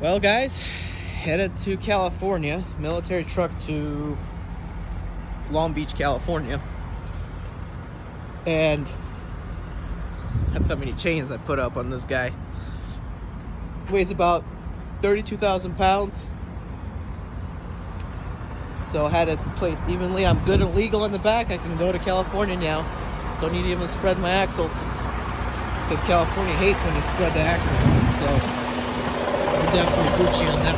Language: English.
Well, guys, headed to California, military truck to Long Beach, California. And that's how many chains I put up on this guy. Weighs about 32,000 pounds. So I had it placed evenly. I'm good and legal in the back. I can go to California now. Don't need to even spread my axles. Because California hates when you spread the axles. So definitely Gucci on that